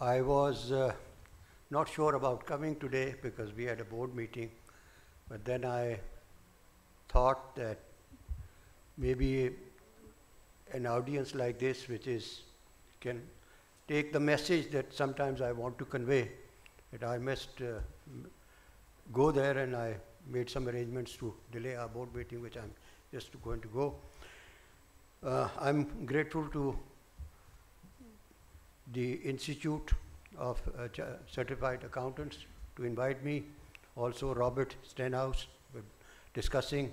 I was uh, not sure about coming today because we had a board meeting, but then I thought that maybe an audience like this, which is can take the message that sometimes I want to convey, that I must uh, go there, and I made some arrangements to delay our board meeting, which I'm just going to go. Uh, I'm grateful to the Institute of uh, Certified Accountants to invite me. Also, Robert Stenhouse, discussing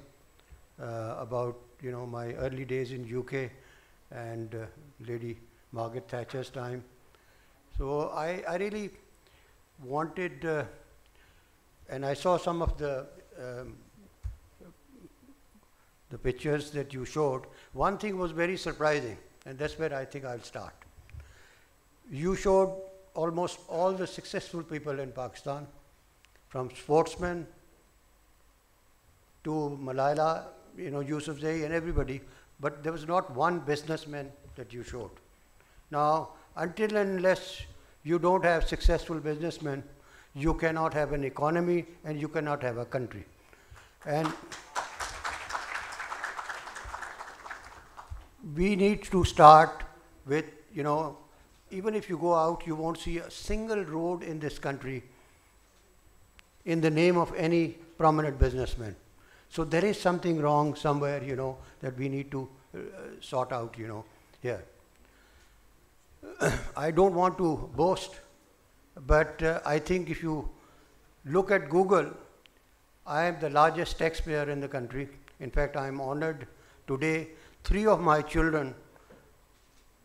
uh, about you know my early days in UK and uh, Lady Margaret Thatcher's time. So I, I really wanted, uh, and I saw some of the um, the pictures that you showed. One thing was very surprising, and that's where I think I'll start you showed almost all the successful people in Pakistan, from sportsmen to Malala, you know, Yousafzai and everybody, but there was not one businessman that you showed. Now, until and unless you don't have successful businessmen, you cannot have an economy and you cannot have a country. And we need to start with, you know, even if you go out, you won't see a single road in this country in the name of any prominent businessman. So there is something wrong somewhere, you know, that we need to uh, sort out, you know, here. I don't want to boast, but uh, I think if you look at Google, I am the largest taxpayer in the country. In fact, I am honored today. Three of my children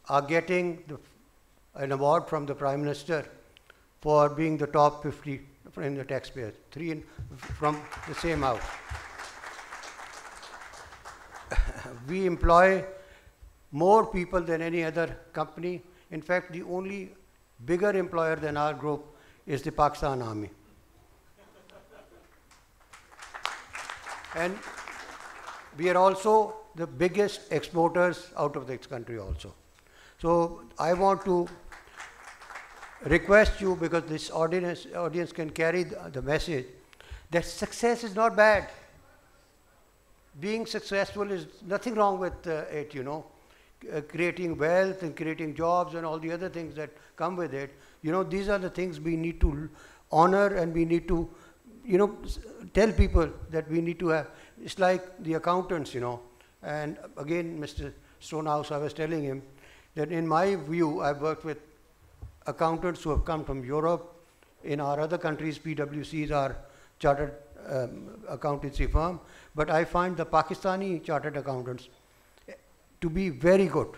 are getting the an award from the Prime Minister for being the top 50 in the taxpayers, three in, from the same house. we employ more people than any other company. In fact, the only bigger employer than our group is the Pakistan Army. and we are also the biggest exporters out of this country also. So I want to request you, because this audience, audience can carry the, the message, that success is not bad. Being successful is nothing wrong with uh, it, you know. Uh, creating wealth and creating jobs and all the other things that come with it. You know, these are the things we need to honor and we need to, you know, tell people that we need to have. It's like the accountants, you know. And again, Mr. Stonehouse, I was telling him, that in my view, I've worked with accountants who have come from Europe. In our other countries, PwCs are chartered um, accountancy firm. But I find the Pakistani chartered accountants to be very good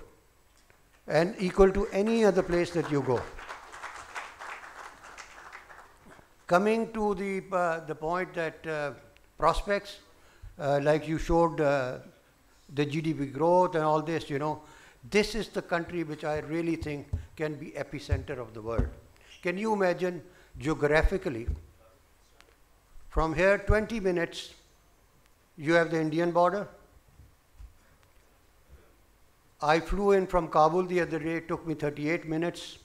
and equal to any other place that you go. Coming to the, uh, the point that uh, prospects, uh, like you showed uh, the GDP growth and all this, you know, this is the country which I really think can be epicenter of the world. Can you imagine geographically, from here 20 minutes, you have the Indian border. I flew in from Kabul the other day, it took me 38 minutes.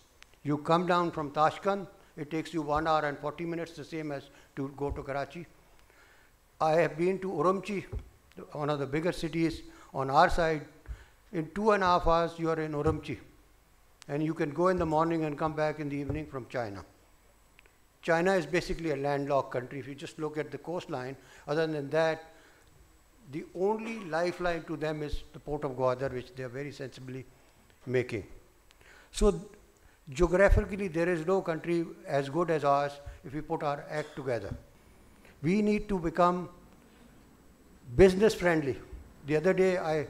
You come down from Tashkent, it takes you 1 hour and 40 minutes, the same as to go to Karachi. I have been to Urumqi, one of the bigger cities on our side, in two and a half hours, you are in Urumqi. And you can go in the morning and come back in the evening from China. China is basically a landlocked country. If you just look at the coastline, other than that, the only lifeline to them is the port of Gwadar, which they are very sensibly making. So, geographically, there is no country as good as ours if we put our act together. We need to become business friendly. The other day, I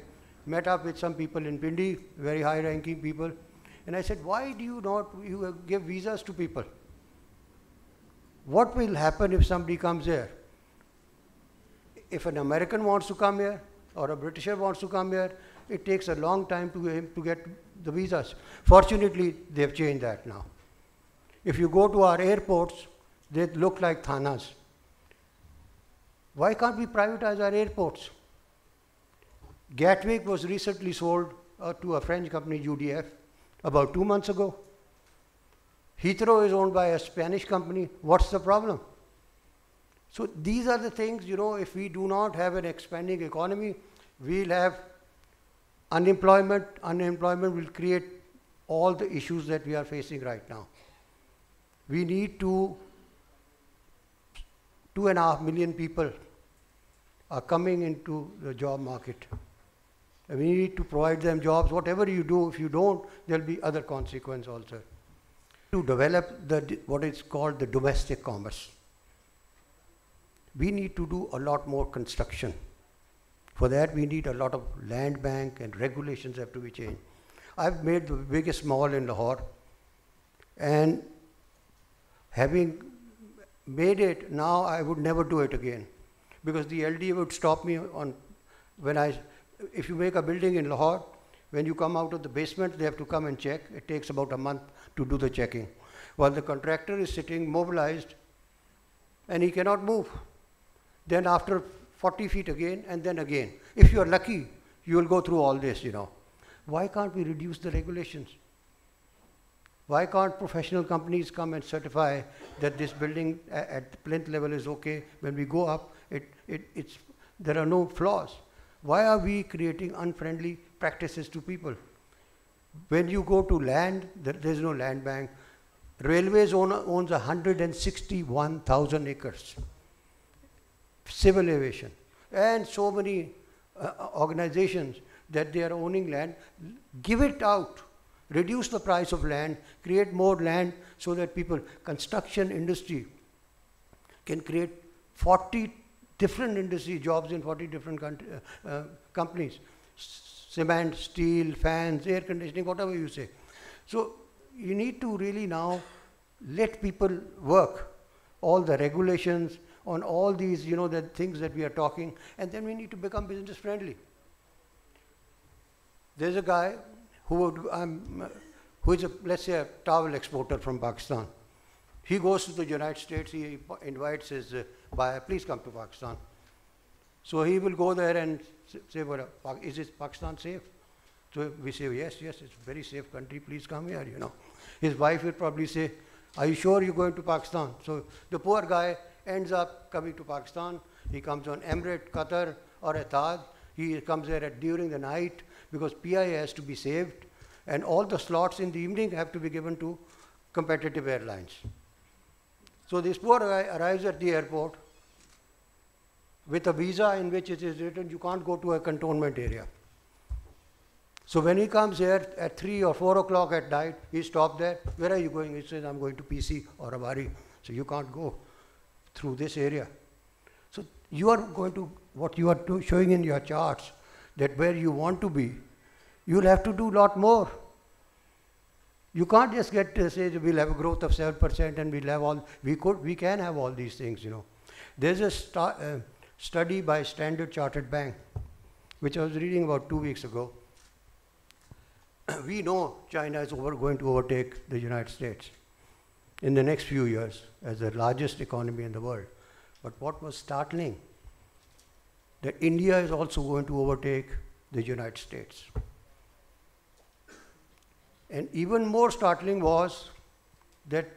met up with some people in Pindi, very high ranking people, and I said, why do you not you give visas to people? What will happen if somebody comes here? If an American wants to come here or a Britisher wants to come here, it takes a long time to him to get the visas. Fortunately, they've changed that now. If you go to our airports, they look like thanas. Why can't we privatize our airports? Gatwick was recently sold uh, to a French company, UDF, about two months ago. Heathrow is owned by a Spanish company. What's the problem? So these are the things, you know, if we do not have an expanding economy, we'll have unemployment. Unemployment will create all the issues that we are facing right now. We need to, two and a half million people are coming into the job market. We need to provide them jobs. Whatever you do, if you don't, there'll be other consequence also. To develop the, what is called the domestic commerce, we need to do a lot more construction. For that, we need a lot of land bank and regulations have to be changed. I've made the biggest mall in Lahore, and having made it, now I would never do it again because the LD would stop me on when I, if you make a building in Lahore, when you come out of the basement, they have to come and check. It takes about a month to do the checking. While the contractor is sitting mobilized and he cannot move. Then after 40 feet again and then again. If you are lucky, you will go through all this, you know. Why can't we reduce the regulations? Why can't professional companies come and certify that this building at the plinth level is okay? When we go up, it, it, it's, there are no flaws. Why are we creating unfriendly practices to people? When you go to land, there's no land bank. Railways own, owns 161,000 acres. Civil aviation. And so many uh, organizations that they are owning land, give it out. Reduce the price of land, create more land so that people, construction industry can create 40 different industry jobs in 40 different country, uh, uh, companies. Cement, steel, fans, air conditioning, whatever you say. So you need to really now let people work. All the regulations on all these, you know, the things that we are talking, and then we need to become business friendly. There's a guy who would, um, who is a, let's say, a towel exporter from Pakistan. He goes to the United States, he invites his uh, buyer, please come to Pakistan. So he will go there and say, well, is this Pakistan safe? So we say, yes, yes, it's a very safe country, please come here, you know. His wife will probably say, are you sure you're going to Pakistan? So the poor guy ends up coming to Pakistan. He comes on Emirates, Qatar, or Etihad. He comes there at, during the night because PI has to be saved, and all the slots in the evening have to be given to competitive airlines. So this poor guy arrives at the airport with a visa in which it is written you can't go to a cantonment area. So when he comes here at 3 or 4 o'clock at night, he stopped there. Where are you going? He says, I'm going to PC or Avari. So you can't go through this area. So you are going to, what you are showing in your charts, that where you want to be, you'll have to do a lot more. You can't just get to say we'll have a growth of 7% and we'll have all, we could, we can have all these things, you know. There's a uh, study by Standard Chartered Bank, which I was reading about two weeks ago. we know China is over, going to overtake the United States in the next few years as the largest economy in the world. But what was startling, that India is also going to overtake the United States. And even more startling was that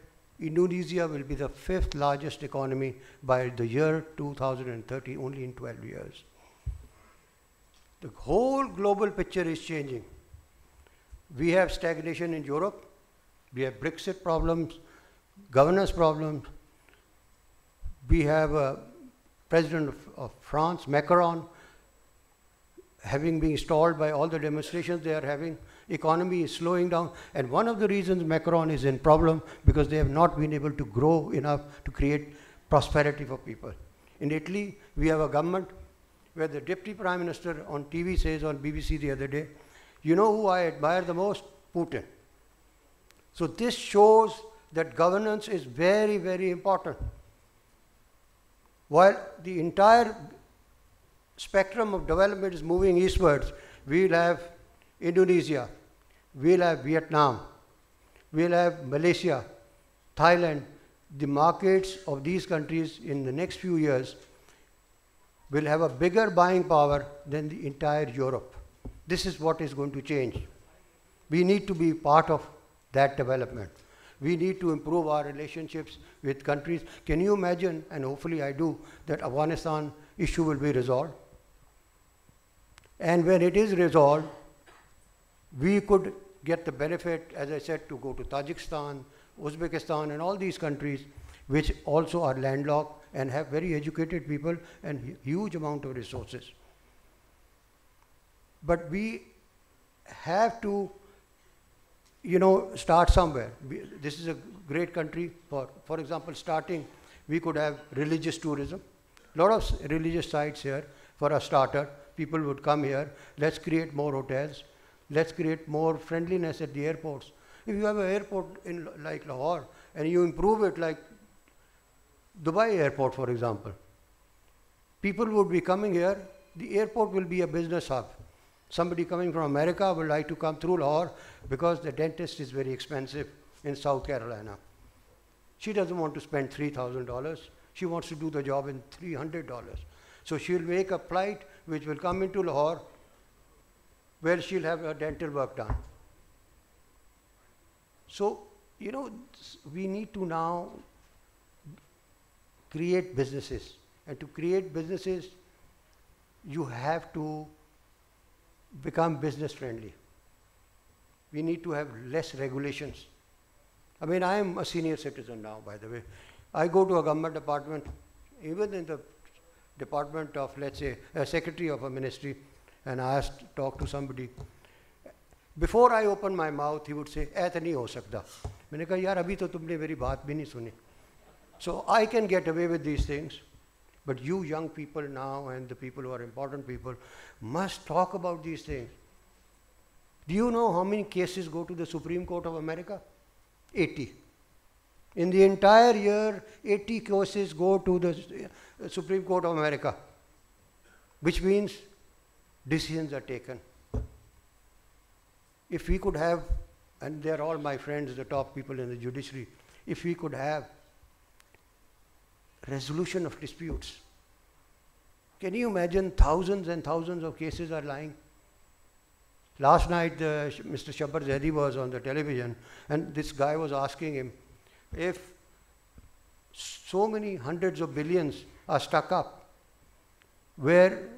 Indonesia will be the fifth largest economy by the year 2030, only in 12 years. The whole global picture is changing. We have stagnation in Europe, we have Brexit problems, governance problems. We have a president of, of France, Macron, having been stalled by all the demonstrations they are having economy is slowing down. And one of the reasons Macron is in problem because they have not been able to grow enough to create prosperity for people. In Italy, we have a government where the deputy prime minister on TV says on BBC the other day, you know who I admire the most? Putin. So this shows that governance is very, very important. While the entire spectrum of development is moving eastwards, we'll have Indonesia, we'll have Vietnam, we'll have Malaysia, Thailand. The markets of these countries in the next few years will have a bigger buying power than the entire Europe. This is what is going to change. We need to be part of that development. We need to improve our relationships with countries. Can you imagine, and hopefully I do, that Afghanistan issue will be resolved? And when it is resolved, we could get the benefit, as I said, to go to Tajikistan, Uzbekistan, and all these countries, which also are landlocked and have very educated people and huge amount of resources. But we have to, you know, start somewhere. This is a great country for, for example, starting, we could have religious tourism. A lot of religious sites here for a starter. People would come here. Let's create more hotels. Let's create more friendliness at the airports. If you have an airport in like Lahore and you improve it like Dubai airport, for example, people would be coming here. The airport will be a business hub. Somebody coming from America would like to come through Lahore because the dentist is very expensive in South Carolina. She doesn't want to spend $3,000. She wants to do the job in $300. So she'll make a flight which will come into Lahore where she'll have her dental work done. So, you know, we need to now create businesses. And to create businesses, you have to become business friendly. We need to have less regulations. I mean, I am a senior citizen now, by the way. I go to a government department, even in the department of, let's say, a secretary of a ministry, and I asked to talk to somebody. Before I open my mouth, he would say, ऐसा नहीं हो सकता मैंने कहा यार अभी तो तुमने मेरी बात भी नहीं सुनी So I can get away with these things, but you young people now and the people who are important people must talk about these things. Do you know how many cases go to the Supreme Court of America? 80. In the entire year, 80 cases go to the Supreme Court of America, which means decisions are taken. If we could have, and they're all my friends, the top people in the judiciary, if we could have resolution of disputes. Can you imagine thousands and thousands of cases are lying? Last night, uh, Mr. Shabbar Zaidi was on the television, and this guy was asking him if so many hundreds of billions are stuck up, where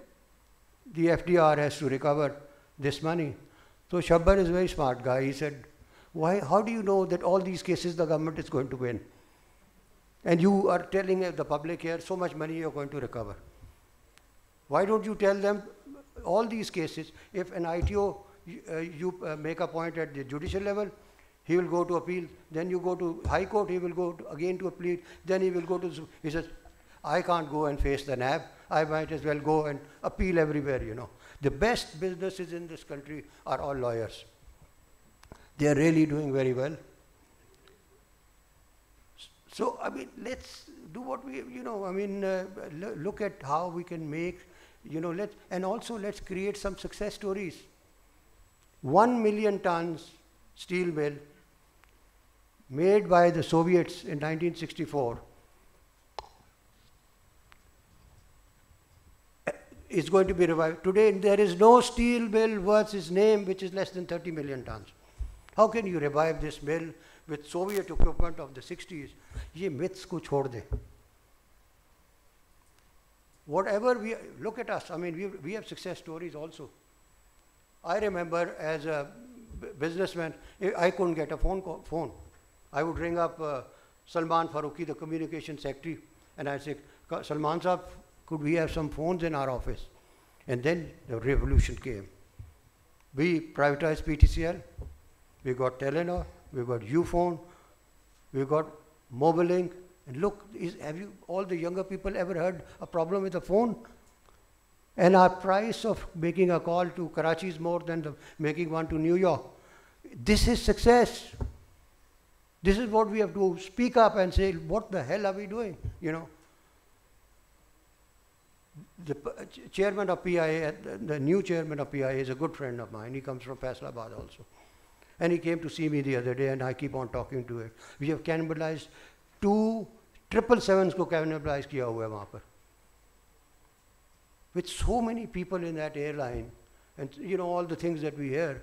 the FBR has to recover this money. So Shabbar is a very smart guy. He said, Why, how do you know that all these cases the government is going to win? And you are telling the public here so much money you're going to recover. Why don't you tell them all these cases, if an ITO, uh, you uh, make a point at the judicial level, he will go to appeal, then you go to High Court, he will go to, again to appeal, then he will go to, he says, I can't go and face the NAB, I might as well go and appeal everywhere, you know. The best businesses in this country are all lawyers. They are really doing very well. So, I mean, let's do what we, you know, I mean, uh, look at how we can make, you know, let's, and also let's create some success stories. One million tons steel mill made by the Soviets in 1964 is going to be revived. Today, there is no steel mill worth its name which is less than 30 million tons. How can you revive this mill with Soviet equipment of the 60s? Ye myths ko chhod de. Whatever we look at us, I mean, we, we have success stories also. I remember as a businessman, I couldn't get a phone. Call, phone. I would ring up uh, Salman Farooqi, the communication secretary, and I'd say, Salman sahab, could we have some phones in our office? And then the revolution came. We privatized PTCL, we got Telenor, we've got Ufone, we've got Mobilink. And look, is, have you all the younger people ever heard a problem with a phone? And our price of making a call to Karachi is more than the making one to New York. This is success. This is what we have to speak up and say, what the hell are we doing? You know The chairman of PIA, the new chairman of PIA is a good friend of mine. He comes from Faisalabad also. And he came to see me the other day, and I keep on talking to it. We have cannibalized two triple sevens को cannibalize किया हुआ है वहाँ पर. With so many people in that airline, and you know all the things that we hear,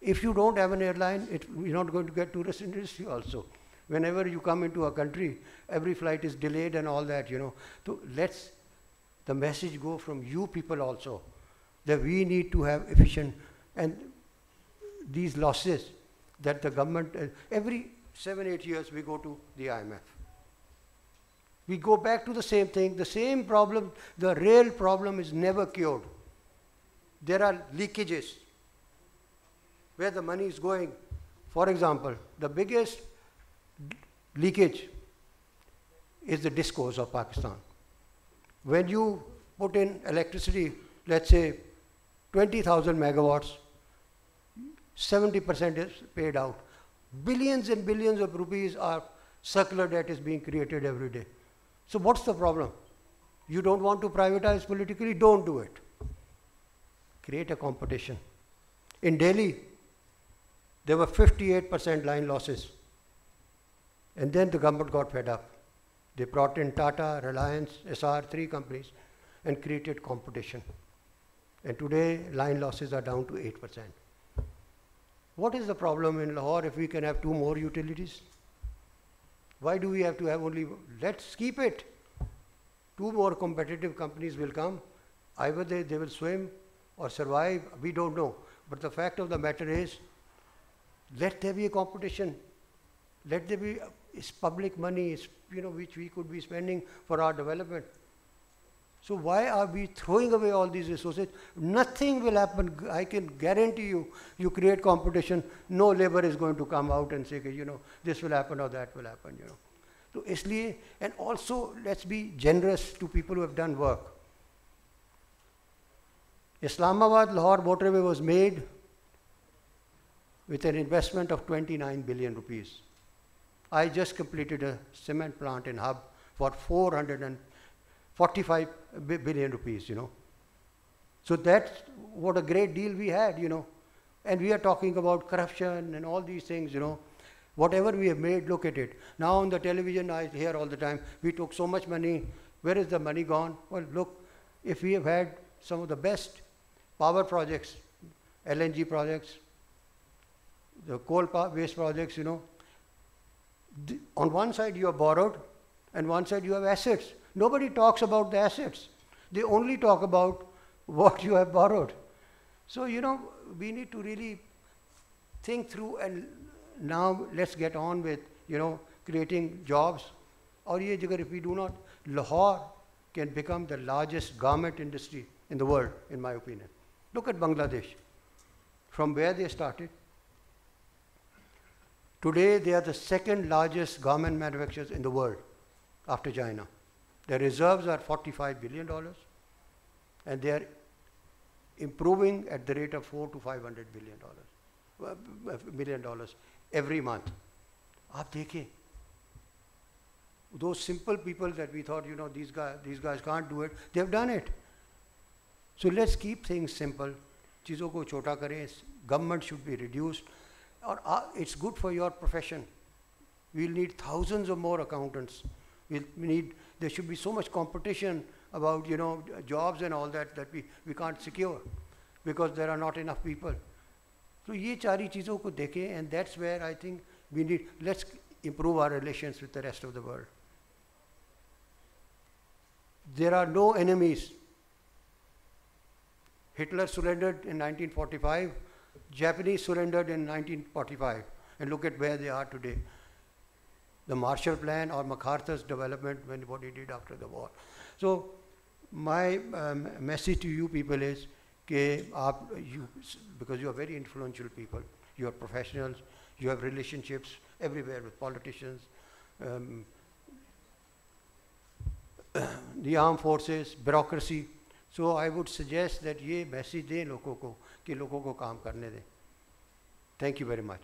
if you don't have an airline, it, you're not going to get tourist industry also. Whenever you come into a country, every flight is delayed and all that, you know. So let's the message go from you people also that we need to have efficient and these losses that the government, uh, every seven, eight years we go to the IMF. We go back to the same thing, the same problem, the real problem is never cured. There are leakages where the money is going. For example, the biggest leakage is the DISCOs of Pakistan. When you put in electricity, let's say 20,000 megawatts, 70% is paid out. Billions and billions of rupees are circular debt is being created every day. So what's the problem? You don't want to privatize politically, don't do it. Create a competition. In Delhi, there were 58% line losses. And then the government got fed up. They brought in Tata, Reliance, Essar, three companies, and created competition. And today, line losses are down to 8%. What is the problem in Lahore if we can have two more utilities? Why do we have to have only, let's keep it. Two more competitive companies will come. Either they, they will swim or survive, we don't know. But the fact of the matter is, let there be a competition. Let there be, it's public money, you know, which we could be spending for our development. So why are we throwing away all these resources? Nothing will happen. I can guarantee you, you create competition, no labor is going to come out and say, you know, this will happen or that will happen, you know. So isliye, and also let's be generous to people who have done work. Islamabad Lahore motorway was made with an investment of 29 billion rupees. I just completed a cement plant in Hub for 445 billion rupees, you know. So that's what a great deal we had, you know. And we are talking about corruption and all these things, you know. Whatever we have made, look at it. Now on the television, I hear all the time, we took so much money. Where is the money gone? Well, look, if we have had some of the best power projects, LNG projects, the coal waste projects, you know, on one side you have borrowed, and one side you have assets. Nobody talks about the assets. They only talk about what you have borrowed. So, you know, we need to really think through and now let's get on with, you know, creating jobs. Or if we do not, Lahore can become the largest garment industry in the world, in my opinion. Look at Bangladesh. From where they started, today they are the second largest garment manufacturers in the world after China. Their reserves are $45 billion and they are improving at the rate of four to 500 billion dollars, uh, million dollars every month. आप देखें those simple people that we thought, you know, these guys, these guys can't do it, they've done it. So let's keep things simple. चीज़ों को छोटा करें. Government should be reduced. or uh, it's good for your profession. We'll need thousands of more accountants. We'll, need, there should be so much competition about, you know, jobs and all that that we, we can't secure because there are not enough people. So ye chari cheezon ko and that's where I think we need, let's improve our relations with the rest of the world. There are no enemies. Hitler surrendered in 1945 Japanese surrendered in 1945. And look at where they are today the Marshall Plan or MacArthur's development when what he did after the war. So my um, message to you people is that you, because you are very influential people, you are professionals, you have relationships everywhere with politicians, um, the armed forces, bureaucracy. So I would suggest that ये message दें लोगों को कि लोगों को काम करने दें। Thank you very much